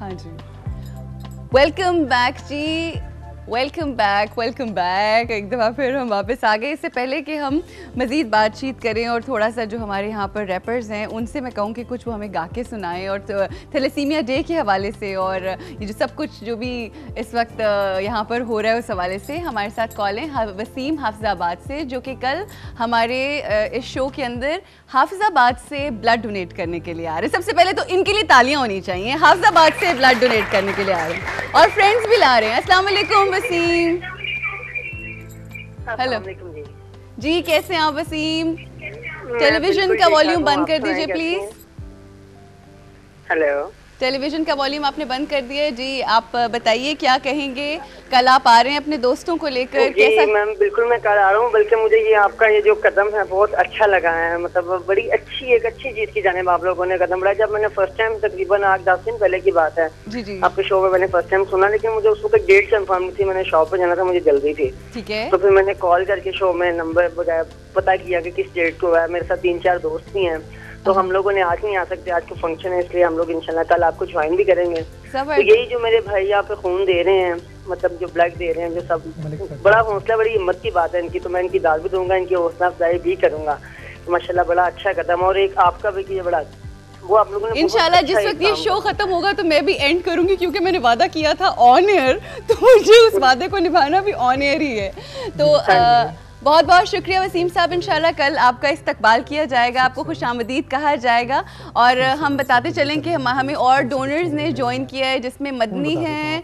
हाँ जी welcome back जी वेलकम बैक वेलकम बैक एक दफ़ा फिर हम वापस आ गए। इससे पहले कि हम मज़ीद बातचीत करें और थोड़ा सा जो हमारे यहाँ पर रैपर्स हैं, उनसे मैं कहूँ कि कुछ वो हमें गा के सुनाएँ और थेलेसीमिया डे के हवाले से और ये जो सब कुछ जो भी इस वक्त यहाँ पर हो रहा है उस हवाले से हमारे साथ कॉल हैं वसीम हाफजाबाद से, जो कि कल हमारे इस शो के अंदर हाफजाबाद से ब्लड डोनेट करने के लिए आ रहे सबसे पहले तो इनके लिए तालियाँ होनी चाहिए। हाफजाबाद से ब्लड डोनेट करने के लिए आ रहे हैं। और फ्रेंड्स भी ला रहे हैं। असलम वसीम। हेलो। जी। कैसे हैं आप वसीम? टेलीविज़न का वॉल्यूम बंद कर दीजिए प्लीज़। हेलो। टेलीविज़न का वॉल्यूम आपने बंद कर दिया जी आप बताइए क्या कहेंगे? कल आप आ रहे हैं अपने दोस्तों को लेकर कैसा मैम बिल्कुल मैं कल आ रहा हूँ बल्कि मुझे ये आपका ये जो कदम है बहुत अच्छा लगा है। मतलब बड़ी अच्छी एक अच्छी चीज़ की जाने आप लोगों ने कदम बढ़ाया। जब मैंने फ़र्स्ट टाइम तकरीबन आठ दस दिन पहले की बात है जी जी। आपके शो में मैंने फ़र्स्ट टाइम सुना लेकिन मुझे उस वक्त डेट कन्फर्म थी। मैंने शॉप पे जाना था मुझे जल्दी थी। ठीक है। तो फिर मैंने कॉल करके शो में नंबर पता किया कि किस डेट को है। मेरे साथ तीन चार दोस्त भी हैं। तो हम लोगों ने आज नहीं आ सकते आज को फ़ंक्शन है इसलिए हम लोग इंशाल्लाह कल आपको ज्वाइन भी करेंगे। तो यही जो मेरे भाई यहाँ पे खून दे रहे हैं मतलब जो ब्लड दे रहे हैं जो सब बड़ा हौसला बड़ी हिम्मत की बात है इनकी तो मैं इनकी दाद भी दूँगा इनकी हौसला अफजाई भी करूँगा। तो माशाल्लाह बड़ा अच्छा कदम और एक आपका भी ये बड़ा वो आप लोगों ने इंशाल्लाह अच्छा जिस वक्त ये शो खत्म होगा तो मैं भी एंड करूँगी क्योंकि मैंने वादा किया था ऑन एयर तो मुझे उस वादे को निभाना भी ऑन एयर ही है। तो बहुत बहुत शुक्रिया वसीम साहब। इंशाल्लाह कल आपका इस्तकबाल किया जाएगा आपको खुश आमदीद कहा जाएगा और हम बताते चलें कि हम हमें और डोनर्स ने ज्वाइन किया है जिसमें मदनी हैं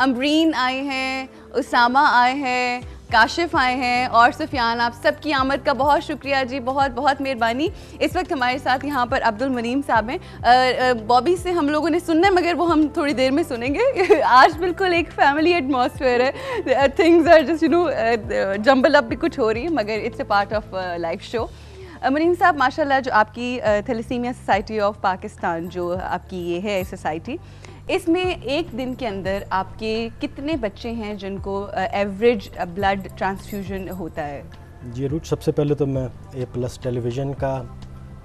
अमरीन आए हैं उसामा आए हैं काशिफ आए हैं और सुफियान, आप सबकी आमद का बहुत शुक्रिया जी, बहुत बहुत मेहरबानी। इस वक्त हमारे साथ यहाँ पर अब्दुल मनीम साहब हैं। बॉबी से हम लोगों ने सुनना है, मगर वो हम थोड़ी देर में सुनेंगे। आज बिल्कुल एक फैमिली एटमॉस्फेयर है। Things are just you know jumble up भी कुछ हो रही है, मगर it's a part of life show Maryam साहब, माशाल्लाह जो आपकी थेलेसीमिया सोसाइटी ऑफ़ पाकिस्तान जो आपकी ये है सोसाइटी इसमें एक दिन के अंदर आपके कितने बच्चे हैं जिनको एवरेज ब्लड ट्रांसफ्यूजन होता है? जी रूट सबसे पहले तो मैं ए प्लस टेलीविज़न का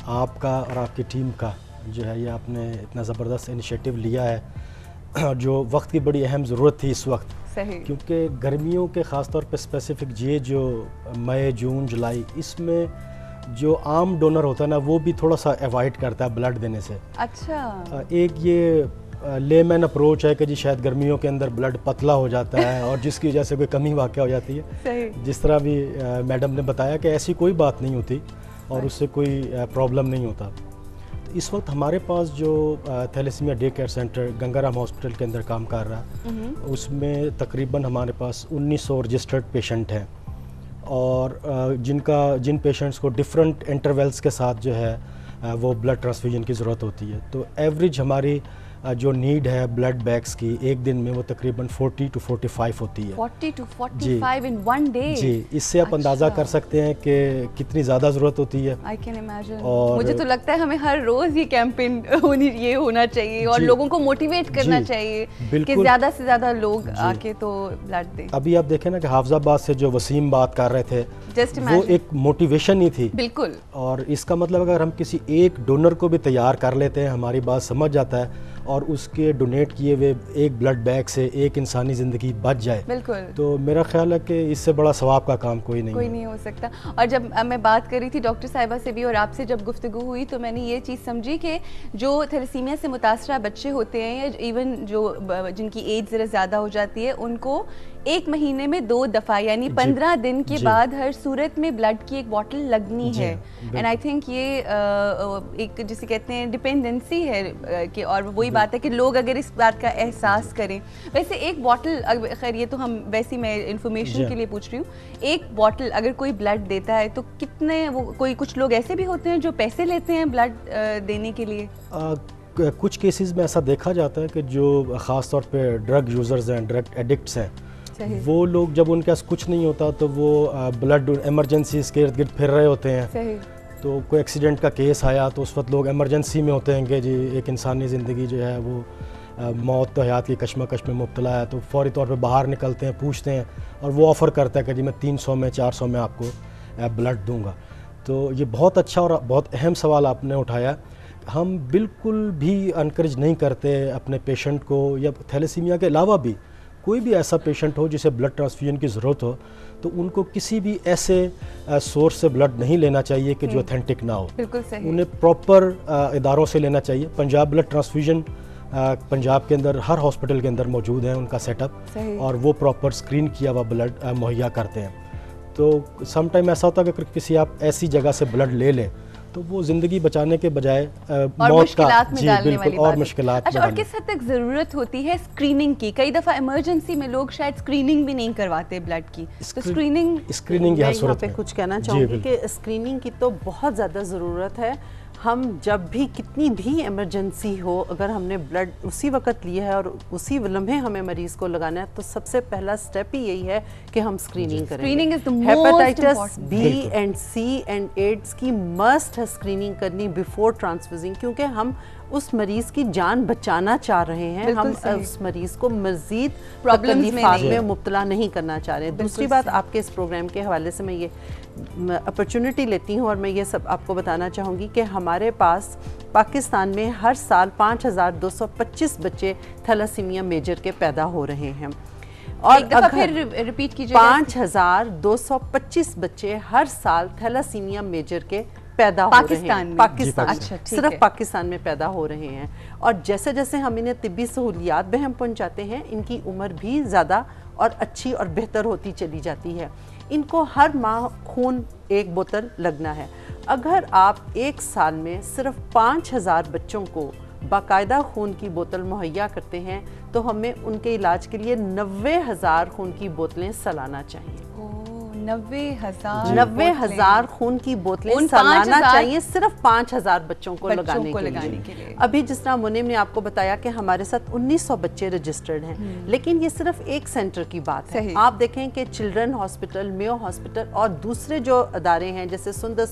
आपका और आपकी टीम का जो है ये आपने इतना ज़बरदस्त इनिशिएटिव लिया है। जो वक्त की बड़ी अहम ज़रूरत थी इस वक्त सही। क्योंकि गर्मियों के ख़ास तौर पे स्पेसिफ़िक ये जो मई जून जुलाई इसमें जो आम डोनर होता है ना वो भी थोड़ा सा अवॉइड करता है ब्लड देने से। अच्छा। एक ये लेमैन अप्रोच है कि जी शायद गर्मियों के अंदर ब्लड पतला हो जाता है और जिसकी वजह से कोई कमी वाक़ हो जाती है। सही। जिस तरह भी मैडम ने बताया कि ऐसी कोई बात नहीं होती और उससे कोई प्रॉब्लम नहीं होता। तो इस वक्त हमारे पास जो thalassemia day care centre Gangaram hospital के अंदर काम कर रहा है उसमें तकरीबन हमारे पास 1900 रजिस्टर्ड पेशेंट हैं। और जिनका जिन पेशेंट्स को डिफरेंट इंटरवल्स के साथ जो है वो ब्लड ट्रांसफ्यूजन की ज़रूरत होती है। तो एवरेज हमारी जो नीड है ब्लड बैग्स की एक दिन में वो तकरीबन 40 टू 45 होती है। 40 टू 45 इन वन डे जी इससे आप अंदाज़ा अच्छा। कर सकते हैं कि कितनी ज़्यादा ज़रूरत होती है। आई कैन इमेजिन और- मुझे तो लगता है हमें हर रोज ये कैंपेन होनी ये होना चाहिए और। लोगों को मोटिवेट करना चाहिए कि ज़्यादा से ज़्यादा लोग आके तो ब्लड दें। अभी आप देखें ना कि हाफजाबाद से जो वसीम बात कर रहे थे Just वो एक मोटिवेशन ही थी। बिल्कुल। और इसका मतलब अगर हम किसी एक डोनर को भी तैयार कर लेते हैं हमारी बात समझ जाता है और उसके डोनेट किए हुए एक ब्लड बैग से एक इंसानी ज़िंदगी बच जाए। बिल्कुल। तो मेरा ख्याल है कि इससे बड़ा सवाब का काम कोई नहीं कोई नहीं हो सकता। और जब मैं बात कर रही थी डॉक्टर साहिबा से भी और आपसे जब गुफ्तु हुई तो मैंने ये चीज़ समझी कि जो थैलेसीमिया से मुतासरा बच्चे होते हैं या इवन जो जिनकी एज ज़रा ज़्यादा हो जाती है उनको एक महीने में दो दफ़ा यानी पंद्रह दिन के बाद हर सूरत में ब्लड की एक बॉटल लगनी है। एंड आई थिंक ये एक जिसे कहते हैं डिपेंडेंसी है कि और वही बात है कि लोग अगर इस बात का एहसास करें। वैसे एक बॉटल खैर ये तो हम वैसे मैं इंफॉर्मेशन के लिए पूछ रही हूँ। एक बॉटल अगर कोई ब्लड देता है तो कितने वो कोई कुछ लोग ऐसे भी होते हैं जो पैसे लेते हैं ब्लड देने के लिए? आ, कुछ केसेस में ऐसा देखा जाता है कि जो ख़ास तौर पे ड्रग यूज़र्स हैं ड्रग एडिक्ट्स हैं वो लोग जब उनके पास कुछ नहीं होता तो वो ब्लड एमरजेंसी के इर्द गिर्द फिर रहे होते हैं। सही। तो कोई एक्सीडेंट का केस आया तो उस वक्त लोग एमरजेंसी में होते हैं कि जी एक इंसानी ज़िंदगी जो है वो अ, मौत तो हयात की कश्मकश में मुबतला है। तो फौरी तौर पे बाहर निकलते हैं पूछते हैं और वो ऑफ़र करता है कि जी मैं तीन सौ में चार सौ में आपको ब्लड दूँगा। तो ये बहुत अच्छा और बहुत अहम सवाल आपने उठाया। हम बिल्कुल भी अनकरेज नहीं करते अपने पेशेंट को या थैलेसीमिया के अलावा भी। कोई भी ऐसा पेशेंट हो जिसे ब्लड ट्रांसफ्यूजन की ज़रूरत हो तो उनको किसी भी ऐसे सोर्स से ब्लड नहीं लेना चाहिए कि जो अथेंटिक हम्म। ना हो। बिल्कुल सही। उन्हें प्रॉपर इदारों से लेना चाहिए। पंजाब ब्लड ट्रांसफ्यूजन पंजाब के अंदर हर हॉस्पिटल के अंदर मौजूद है उनका सेटअप और वो प्रॉपर स्क्रीन किया हुआ ब्लड मुहैया करते हैं। तो सम टाइम ऐसा होता है कि किसी आप ऐसी जगह से ब्लड ले लें तो वो ज़िंदगी बचाने के बजाय मौत का जी बिल्कुल और मुश्किल अच्छा और किस हद तक ज़रूरत होती है स्क्रीनिंग की? कई दफ़ा इमरजेंसी में लोग शायद स्क्रीनिंग भी नहीं करवाते ब्लड की। तो स्क्रीनिंग स्क्रीनिंग यहाँ पे कुछ कहना चाहूँगी कि स्क्रीनिंग की तो बहुत ज़्यादा ज़रूरत है। हम जब भी कितनी भी इमरजेंसी हो अगर हमने ब्लड उसी वक्त लिया है और उसी लम्हे हमें मरीज़ को लगाना है तो सबसे पहला स्टेप ही यही है कि हम स्क्रीनिंग करें screening hepatitis B and C and AIDS की मस्ट है स्क्रीनिंग करनी बिफोर ट्रांसफ्यूजिंग क्योंकि हम उस मरीज़ की जान बचाना चाह रहे हैं। हम उस मरीज़ को मजीद तकलीफात में मुबतला नहीं करना चाह रहे। हैं दूसरी बात आपके इस प्रोग्राम के हवाले से मैं ये अपॉर्चुनिटी लेती हूँ और मैं ये सब आपको बताना चाहूँगी कि हमारे पास पाकिस्तान में हर साल 5,225 बच्चे थैलासीमिया मेजर के पैदा हो रहे हैं। और अगर रिपीट कीजिए पाँच हज़ार दो सौ पच्चीस बच्चे हर साल थैलासीमिया मेजर के पैदा हो रहे हैं। पाकिस्तान। अच्छा, सिर्फ़ पाकिस्तान में पैदा हो रहे हैं। और जैसे जैसे हम इन्हें तिब्बी सहूलियात में हम पहुँचाते हैं इनकी उम्र भी ज़्यादा और अच्छी और बेहतर होती चली जाती है। इनको हर माह खून एक बोतल लगना है। अगर आप एक साल में सिर्फ़ पाँच हज़ार बच्चों को बाकायदा खून की बोतल मुहैया करते हैं तो हमें उनके इलाज के लिए नब्बे हज़ार खून की बोतलें सलाना चाहिए। नब्बे हज़ार नब्बे हज़ार खून की बोतलें सालाना चाहिए सिर्फ़ पाँच हज़ार बच्चों को बच्चों लगाने, को के, लगाने लिए। के लिए। अभी जिस तरह मुनिम ने आपको बताया कि हमारे साथ 1900 बच्चे रजिस्टर्ड हैं हम्म। लेकिन ये सिर्फ़ एक सेंटर की बात है। आप देखें कि चिल्ड्रन हॉस्पिटल मेयो हॉस्पिटल और दूसरे जो अदारे हैं जैसे सुंदर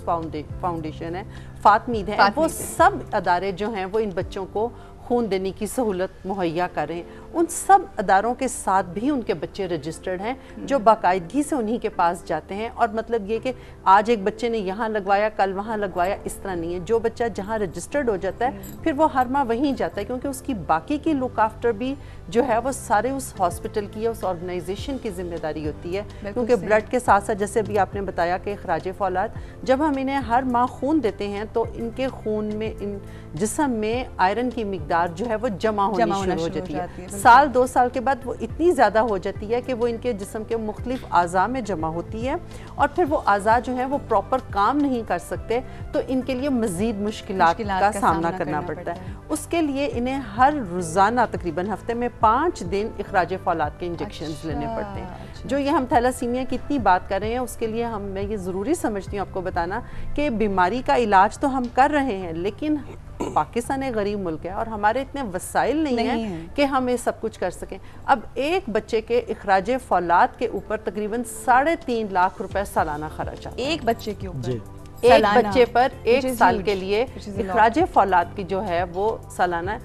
फाउंडेशन है फातमीद है वो सब अदारे जो हैं वो इन बच्चों को खून देने की सहूलत मुहैया करें उन सब अदारों के साथ भी उनके बच्चे रजिस्टर्ड हैं जो बाकायदगी से उन्हीं के पास जाते हैं। और मतलब ये कि आज एक बच्चे ने यहाँ लगवाया कल वहाँ लगवाया इस तरह नहीं है। जो बच्चा जहाँ रजिस्टर्ड हो जाता है फिर वो हर माह वहीं जाता है क्योंकि उसकी बाकी की लुक आफ्टर भी जो है वो सारे उस हॉस्पिटल की उस ऑर्गेनाइजेशन की ज़िम्मेदारी होती है। क्योंकि ब्लड के साथ साथ जैसे अभी आपने बताया कि अखराज फौलाद जब हम इन्हें हर माह खून देते हैं तो इनके खून में इन जिसम में आयरन की मकदार जो है वो जमा होनी शुरू हो जाती है। साल दो साल के बाद वो इतनी ज़्यादा हो जाती है कि वो इनके जिसम के मुख्तलिफ़ अज़ा में जमा होती है और फिर वो अज़ा जो है वो प्रॉपर काम नहीं कर सकते तो इनके लिए मज़ीद मुश्किल का का सामना करना पड़ता है। उसके लिए इन्हें हर रोज़ाना तकरीबन हफ़्ते में पाँच दिन अखराज फौलाद के इंजेक्शन अच्छा, लेने पड़ते हैं। अच्छा। जो ये हम थैलासीमिया की इतनी बात कर रहे हैं उसके लिए हम मैं ये ज़रूरी समझती हूँ आपको बताना कि बीमारी का इलाज तो हम कर रहे हैं लेकिन पाकिस्तान एक गरीब मुल्क है और हमारे इतने वसाइल नहीं, नहीं हैं। है। कि हम ये सब कुछ कर सकें। अब एक बच्चे के अखराज फौलाद के ऊपर तकरीबन साढ़े तीन लाख रुपए सालाना खर्च आता एक बच्चे के ऊपर? एक बच्चे पर एक साल के लिए अखराज फौलाद की जो है वो सालाना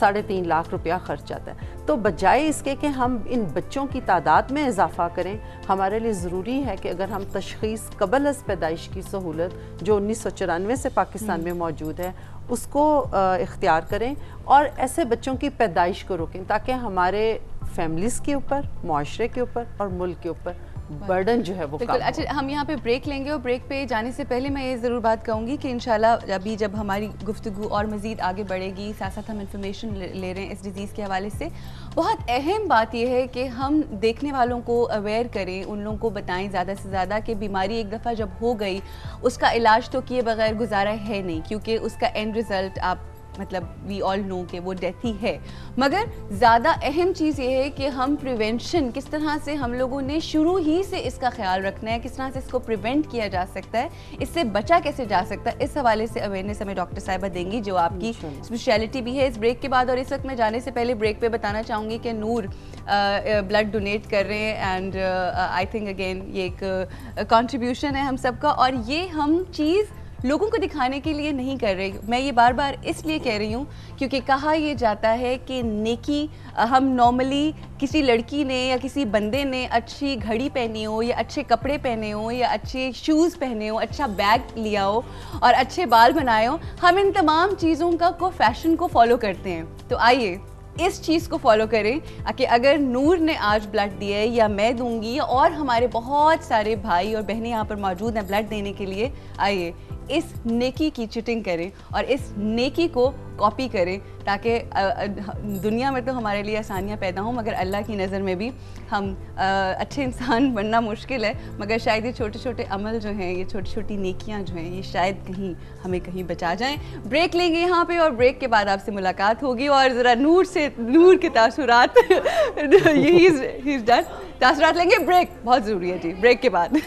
साढ़े तीन लाख रुपया खर्च आता है। तो बजाय इसके कि हम इन बच्चों की तादाद में इजाफा करें हमारे लिए ज़रूरी है कि अगर हम तशखीस कबल अज पैदाइश की सहूलत जो उन्नीस सौ चौरानवे से पाकिस्तान हम्म। में मौजूद है उसको इख्तियार करें और ऐसे बच्चों की पैदाइश को रोकें ताकि हमारे फैमिलीज़ के ऊपर, माशरे के ऊपर और मुल्क के ऊपर बर्डन जो है वो बिल्कुल। अच्छा हम यहाँ पे ब्रेक लेंगे और ब्रेक पे जाने से पहले मैं ये ज़रूर बात कहूँगी कि इंशाल्लाह अभी जब हमारी गुफ्तु और मज़ीद आगे बढ़ेगी साथ साथ हम इंफॉर्मेशन ले रहे हैं इस डिज़ीज़ के हवाले से बहुत अहम बात यह है कि हम देखने वालों को अवेयर करें उन लोगों को बताएँ ज़्यादा से ज़्यादा कि बीमारी एक दफ़ा जब हो गई उसका इलाज तो किए बगैर गुजारा है नहीं क्योंकि उसका एंड रिज़ल्ट आप मतलब वी ऑल नो कि वो डेथ ही है। मगर ज़्यादा अहम चीज़ ये है कि हम प्रिवेंशन किस तरह से हम लोगों ने शुरू ही से इसका ख्याल रखना है किस तरह से इसको प्रिवेंट किया जा सकता है इससे बचा कैसे जा सकता है इस हवाले से अवेयरनेस हमें डॉक्टर साहिबा देंगी जो आपकी स्पेशलिटी भी है। इस ब्रेक के बाद और इस वक्त मैं जाने से पहले ब्रेक पर बताना चाहूँगी कि नूर ब्लड डोनेट कर रहे हैं एंड आई थिंक अगेन ये एक कंट्रीब्यूशन है हम सबका। और ये हम चीज़ लोगों को दिखाने के लिए नहीं कर रहे मैं ये बार बार इसलिए कह रही हूँ क्योंकि कहा यह जाता है कि नेकी हम नॉर्मली किसी लड़की ने या किसी बंदे ने अच्छी घड़ी पहनी हो या अच्छे कपड़े पहने हो या अच्छे शूज़ पहने हो अच्छा बैग लिया हो और अच्छे बाल बनाए हो, हम इन तमाम चीज़ों का, को फ़ैशन को फॉलो करते हैं। तो आइए इस चीज़ को फॉलो करें कि अगर नूर ने आज ब्लड दिया है या मैं दूँगी और हमारे बहुत सारे भाई और बहनें यहाँ पर मौजूद हैं ब्लड देने के लिए, आइए इस नेकी की चिटिंग करें और इस नेकी को कॉपी करें ताकि दुनिया में तो हमारे लिए आसानियाँ पैदा हों, मगर अल्लाह की नज़र में भी हम अच्छे इंसान बनना मुश्किल है। मगर शायद ये छोटे छोटे अमल जो हैं, ये छोटी छोटी नेकियाँ जो हैं, ये शायद कहीं हमें कहीं बचा जाएँ। ब्रेक लेंगे यहाँ पे और ब्रेक के बाद आपसे मुलाकात होगी और ज़रा नूर से, नूर के तासुरात, यही तासुरात लेंगे ब्रेक बहुत ज़रूरी है जी ब्रेक के बाद।